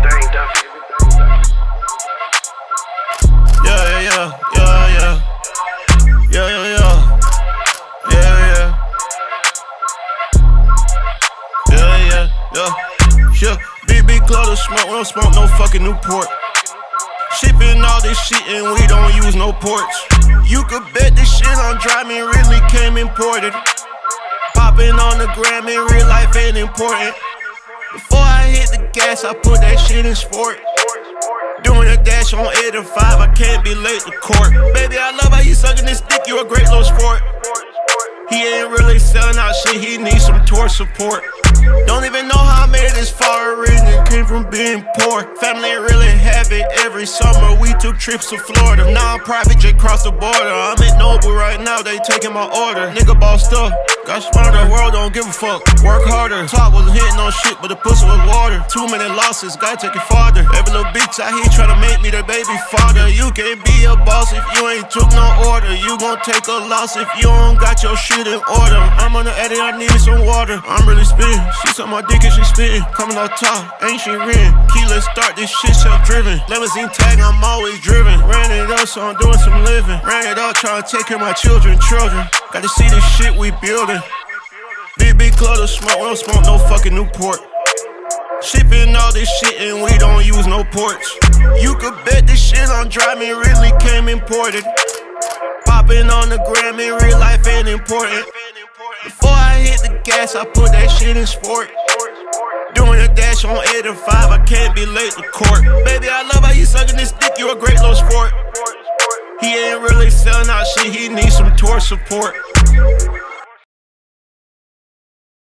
Everything Duffey. Yeah, yeah, yeah, yeah, yeah. Yeah, yeah, yeah. Yeah, yeah. Yeah, yeah, yeah. Big cloud of smoke. We don't smoke no fucking Newport. Shipping all this shit and we don't use no ports. You could bet this shit on driving really came imported. Popping on the gram in real life ain't important. Before I hit the gas, I put that shit in sport. Doing a dash on 8 and 5, I can't be late to court. Baby, I love how you sucking this dick, you a great little sport. He ain't really selling out shit, he needs some tour support. Don't even know how I made it this far, originally came from being poor. Family really have it every summer, we took trips to Florida. Now I'm private jet cross the border. I'm at Nobu right now, they taking my order. Nigga bossed up. Got don't give a fuck. Work harder. Top wasn't hitting on shit, but the pussy was water. Too many losses, gotta take it farther. Every little bitch out here tryna make me their baby father. You can't be a boss if you ain't took no order. You gon' take a loss if you don't got your shit in order. I'm on the edit, I need some water. I'm really spitting. She suck my dick and she spitting. Coming off top, ain't she? Key, let's start this shit self driven. Limousine tag, I'm always driven. Ran it up, so I'm doing some living. Ran it up, trying to take care of my children, children. Got to see the shit we building. Big, big clutter smoke, we don't smoke no fucking Newport. Shipping all this shit and we don't use no ports. You could bet this shit on driving really came imported. Popping on the gram in real life ain't important. Before I hit the gas, I put that shit in sport. Doing a dash on 8 and 5, I can't be late to court. Baby, I love how you sucking this dick, you a great little sport. He ain't really selling out shit, he needs some tour support.